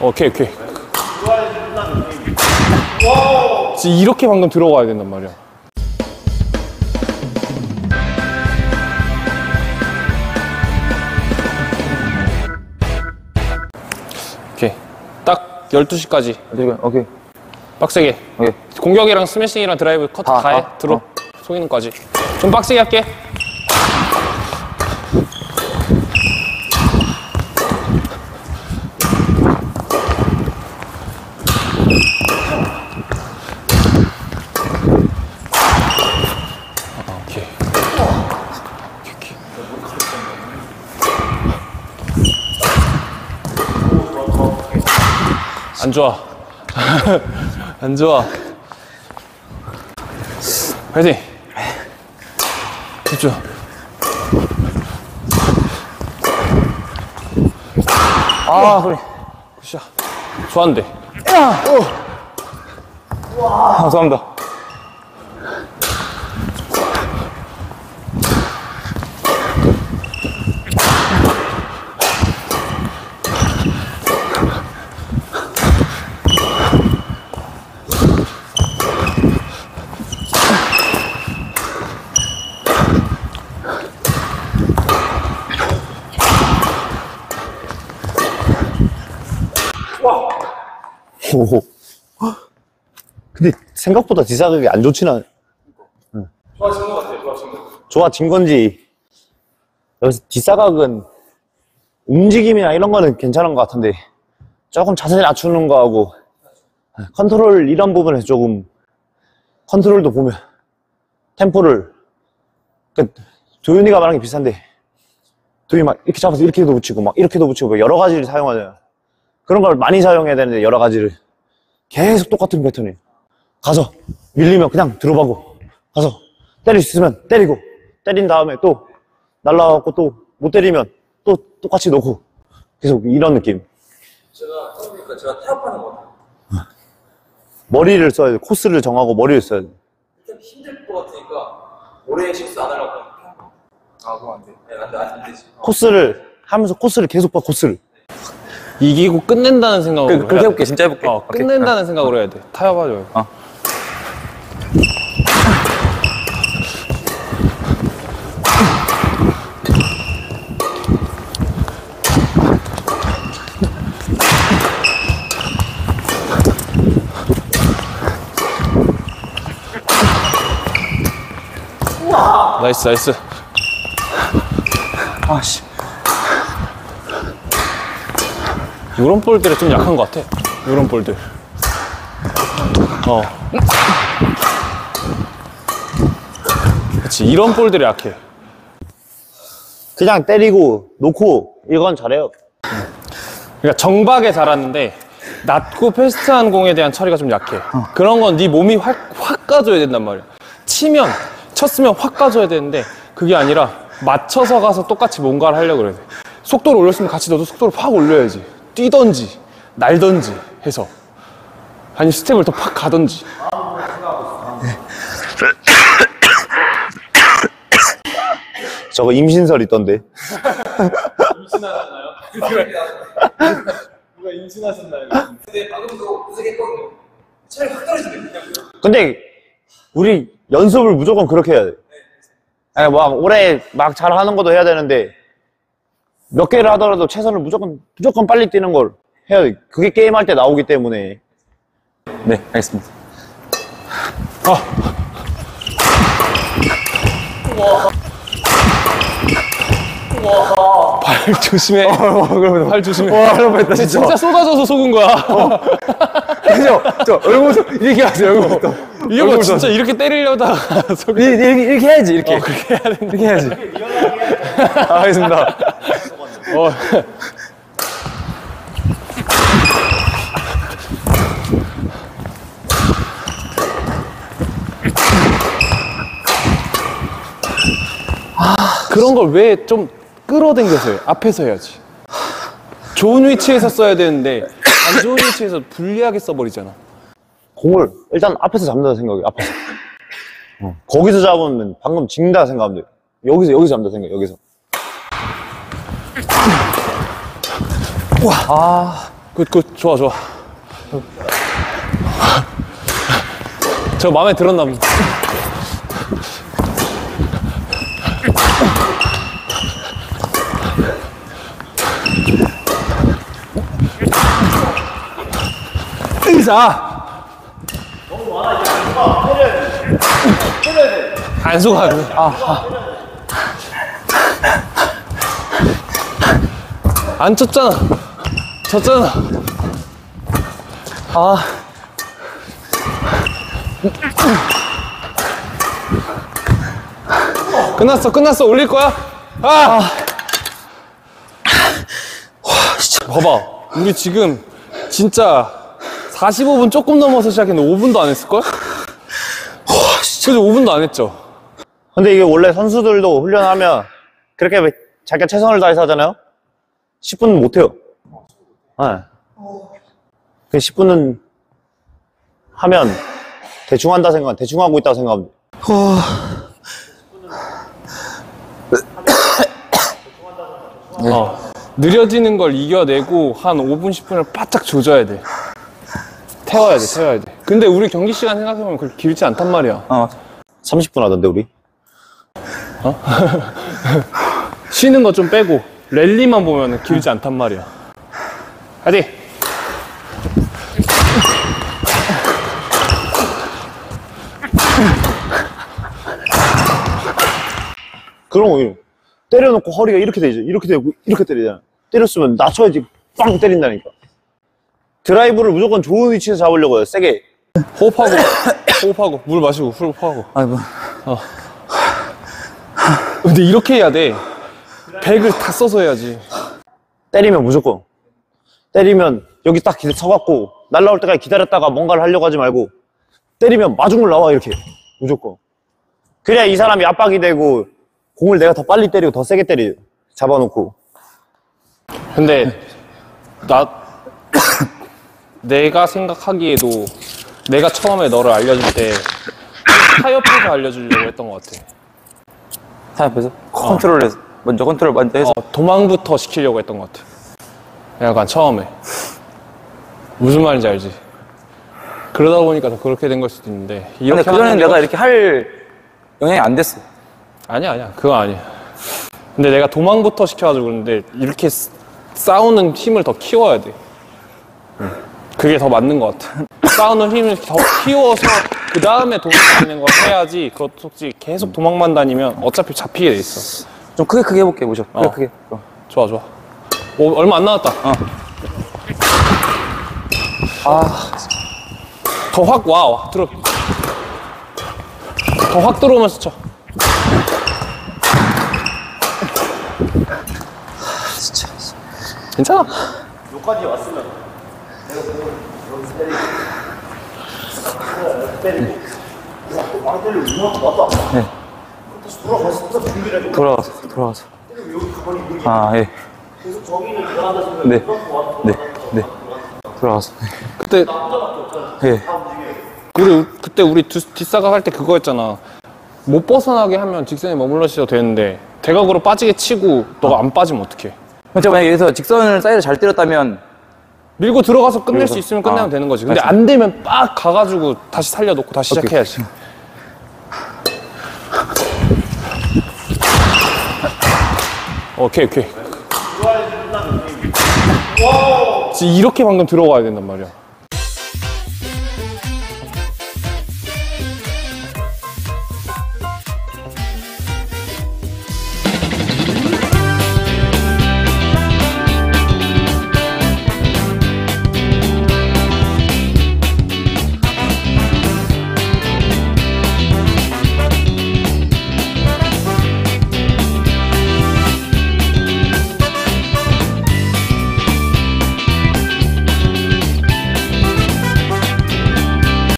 오케이 오케이 진짜 이렇게 방금 들어가야 된단 말이야 오케이 딱 12시까지 오케이. 오케이. 빡세게 오케이. 공격이랑 스매싱이랑 드라이브 컷 다, 다해 다? 들어 어. 속이는까지 좀 빡세게 할게 아, 오케이. 오케이, 오케이. 안 좋아. 안 좋아. 화이팅! 집중. 아, 그래. 굿샷. 좋았는데. 감사합니다. 오. 근데 생각보다 뒷사각이 안 좋진 않아. 좋아진 것 같아요, 좋아진 것 좋아진 건지 여기서 뒷사각은 움직임이나 이런 거는 괜찮은 것 같은데 조금 자세 낮추는 거하고 컨트롤 이런 부분에서 조금 컨트롤도 보면 템포를 그 도윤이가 말한 게 비슷한데 도윤이 막 이렇게 잡아서 이렇게도 붙이고 막 이렇게도 붙이고 막 여러 가지를 사용하잖아요 그런 걸 많이 사용해야 되는데 여러 가지를 계속 똑같은 패턴이에요 가서 밀리면 그냥 들어가고 가서 때릴 수 있으면 때리고 때린 다음에 또 날라가고 또 못 때리면 또 똑같이 놓고 계속 이런 느낌 제가 해보니까 제가 타협하는 것 같아요. 머리를 써야 돼 코스를 정하고 머리를 써야 돼 일단 힘들 것 같으니까 오래 실수 안 하려고 아, 그럼 안 돼. 네, 안 돼, 안 되지. 어. 코스를 하면서 코스를 계속 봐 코스를 이기고 끝낸다는 생각으로. 그렇게 해야 돼. 해볼게 진짜 해볼게 어, 오케이. 끝낸다는 생각으로 해야 돼. 타협하지 말고. 어. nice, nice. 아씨 이런 볼들이 좀 약한 것 같아. 이런 볼들. 어. 그치, 이런 볼들이 약해. 그냥 때리고 놓고 이건 잘해요 그러니까 정박에 잘하는데 낮고 fast한 공에 대한 처리가 좀 약해. 그런 건 네 몸이 확, 확 가줘야 된단 말이야. 치면, 쳤으면 확 가줘야 되는데 그게 아니라 맞춰서 가서 똑같이 뭔가를 하려고 그래. 속도를 올렸으면 같이 너도 속도를 확 올려야지. 뛰던지, 날던지 해서. 아니 스텝을 더 팍 가던지. 저거 임신설 있던데 근데 방금 도 우승했거든요. 차라리 확 떨어지네. 그냥. 근데 우리 연습을 무조건 그렇게 해야 돼 아니 막 올해 막 잘하는 것도 해야 되는데 몇 개를 하더라도 최선을 무조건 무조건 빨리 뛰는 걸 해야 돼. 그게 게임 할 때 나오기 때문에. 네 알겠습니다. 발 조심해. 발 조심해. 와 그러면 진짜. 진짜 쏟아져서 속은 거야. 그죠? 저 얼굴부터 이렇게 하세요 얼굴부터 이거 뭐 진짜 이렇게 때리려다가 속이 이렇게, 이렇게, 이렇게 해야지 이렇게. 어, 그렇게 해야 되는데. 이렇게 해야지. 아, 알겠습니다 어. 그런 걸 왜 좀 끌어당겨서 해? 앞에서 해야지. 좋은 위치에서 써야 되는데 안 좋은 위치에서 불리하게 써버리잖아. 공을 일단 앞에서 잡는다 생각해 앞에서 어. 거기서 잡으면 방금 진다 생각하면 돼 여기서 여기서 잡는다 생각 여기서 good, good. 좋아, 좋아. 저 마음에 들었나 보다. 의사! 안 속아. 그. 아, 아. 안 쳤잖아. 쳤잖아. 아. 끝났어, 끝났어. 올릴 거야? 아! 와, 진짜. 봐봐. 우리 지금 진짜 45분 조금 넘어서 시작했는데 5분도 안 했을걸? 와, 진짜. 그죠? 5분도 안 했죠? 근데 이게 원래 선수들도 훈련하면 그렇게 자기가 최선을 다해서 하잖아요? 10분은 못해요. 네. 그 10분은 하면 대충 한다 생각, 대충 하고 있다 생각하면 돼. 어. 느려지는 걸 이겨내고 한 5분, 10분을 바짝 조져야 돼. 태워야 돼, 태워야 돼. 근데 우리 경기 시간 생각해보면 그렇게 길지 않단 말이야. 어, 30분 하던데, 우리? 쉬는 거 좀 빼고 랠리만 보면 길지 않단 말이야. 하디. 그런 거, 때려놓고 허리가 이렇게 되죠. 이렇게 되고, 이렇게 때리잖아. 때렸으면 낮춰야지 빵 때린다니까. 드라이브를 무조건 좋은 위치에서 잡으려고 해요, 세게. 호흡하고, 호흡하고, 물 마시고, 호흡하고. 아이고. 근데 이렇게 해야 돼. 백을 다 써서 해야지. 때리면 무조건. 때리면 여기 딱 기대 서갖고 날라올 때까지 기다렸다가 뭔가를 하려고 하지 말고 때리면 마중을 나와 이렇게 무조건. 그래야 이 사람이 압박이 되고 공을 내가 더 빨리 때리고 더 세게 때리 잡아놓고 근데 나 내가 생각하기에도 내가 처음에 너를 알려줄 때 타협해서 알려주려고 했던 것 같아. 타협해서 컨트롤해서 먼저 컨트롤 먼저 해서 어, 도망부터 시키려고 했던 것 같아. 약간 처음에. 무슨 말인지 알지? 그러다 보니까 더 그렇게 된 걸 수도 있는데. 근데 하는 내가 게- 이렇게 할 영향이 안 됐어. 아니야, 아니야. 그거 아니야. 근데 내가 도망부터 시켜가지고 그러는데 이렇게 쓰- 싸우는 힘을 더 키워야 돼. 그게 더 맞는 것 같아. 싸우는 힘을 더 키워서 그 다음에 도망다니는 걸 해야지. 그것 솔직히 계속 도망만 다니면 어차피 잡히게 돼 있어. 좀 크게 크게 해볼게 보죠. 크게 어. 크게. 어. 좋아, 좋아. 오, 얼마 안 남았다. 아. 더확 와, 와. 들어. 더 확 들어오면서 쳐. 괜찮아. 여기까지 왔으면 내가 공을 여기서 때리고 때리고 또 많이 때리고 이만큼 왔다 다시 돌아가서 또 준비를 해줘 돌아가서 돌아가서. 여기 가만히 여기 아 예. 계속 저기는 들어간다 싶으면 네. 네. 네. 돌아가서. 그때 예. 우리 그때 우리 두- 뒷사각 할 때 그거였잖아. 못 벗어나게 하면 직선에 머물러 있어도 되는데 대각으로 빠지게 치고 너가 안 빠지면 어떡해? 제가 만약에 여기서 직선을 사이드 잘 때렸다면 밀고 들어가서 끝낼 수 밀고. 있으면 끝내면 아, 되는 거지. 근데 알겠어. 안 되면 빡 가가지고 다시 살려놓고 다시 오케이. 시작해야지. 오케이 오케이. 지금 이렇게 방금 들어가야 된단 말이야.